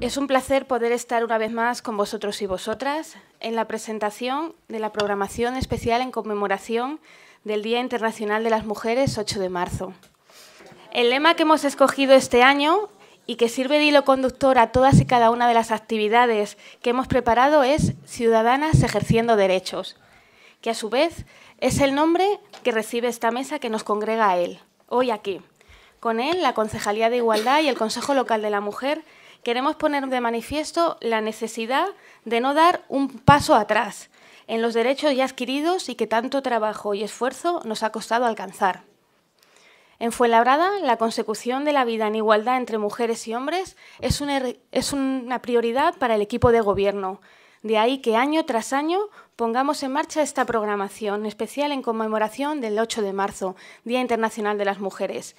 Es un placer poder estar una vez más con vosotros y vosotras en la presentación de la programación especial en conmemoración del Día Internacional de las Mujeres 8 de marzo. El lema que hemos escogido este año y que sirve de hilo conductor a todas y cada una de las actividades que hemos preparado es Ciudadanas ejerciendo derechos, que a su vez es el nombre que recibe esta mesa que nos congrega a él, hoy aquí. Con él, la Concejalía de Igualdad y el Consejo Local de la Mujer queremos poner de manifiesto la necesidad de no dar un paso atrás en los derechos ya adquiridos y que tanto trabajo y esfuerzo nos ha costado alcanzar. En Fuenlabrada, la consecución de la vida en igualdad entre mujeres y hombres es una, es una, prioridad para el equipo de gobierno. De ahí que año tras año pongamos en marcha esta programación especial en conmemoración del 8 de marzo, Día Internacional de las Mujeres,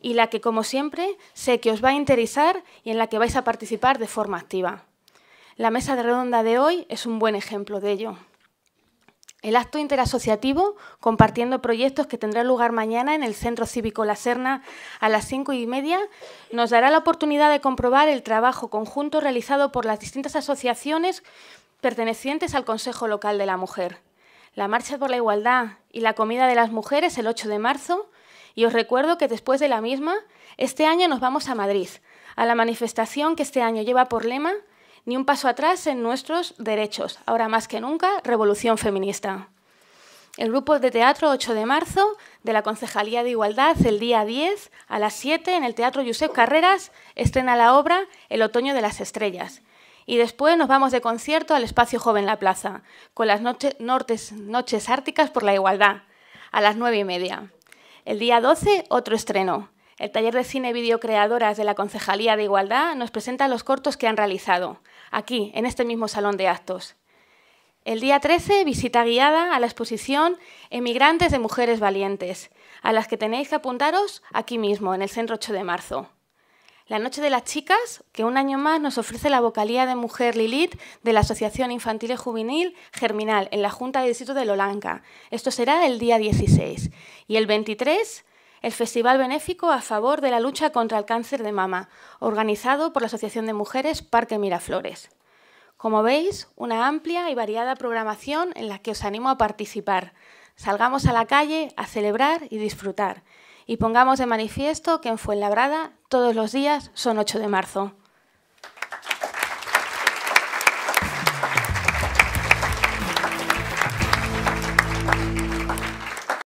y la que, como siempre, sé que os va a interesar y en la que vais a participar de forma activa. La mesa de redonda de hoy es un buen ejemplo de ello. El acto interasociativo, compartiendo proyectos que tendrá lugar mañana en el Centro Cívico La Serna a las cinco y media, nos dará la oportunidad de comprobar el trabajo conjunto realizado por las distintas asociaciones pertenecientes al Consejo Local de la Mujer. La Marcha por la Igualdad y la Comida de las Mujeres el 8 de marzo. Y os recuerdo que después de la misma, este año nos vamos a Madrid, a la manifestación que este año lleva por lema ni un paso atrás en nuestros derechos. Ahora más que nunca, revolución feminista. El grupo de teatro 8 de marzo de la Concejalía de Igualdad, el día 10 a las 7 en el Teatro Josep Carreras, estrena la obra El Otoño de las Estrellas. Y después nos vamos de concierto al Espacio Joven La Plaza, con las Noches Árticas por la Igualdad, a las 9 y media. El día 12, otro estreno. El taller de cine videocreadoras de la Concejalía de Igualdad nos presenta los cortos que han realizado aquí, en este mismo salón de actos. El día 13, visita guiada a la exposición Emigrantes de Mujeres Valientes, a las que tenéis que apuntaros aquí mismo, en el Centro 8 de marzo. La Noche de las Chicas, que un año más nos ofrece la vocalía de mujer Lilith de la Asociación Infantil y Juvenil Germinal en la Junta de Distrito de Lolanca. Esto será el día 16. Y el 23, el Festival Benéfico a favor de la lucha contra el cáncer de mama, organizado por la Asociación de Mujeres Parque Miraflores. Como veis, una amplia y variada programación en la que os animo a participar. Salgamos a la calle a celebrar y disfrutar. Y pongamos de manifiesto que en Fuenlabrada todos los días son 8 de marzo.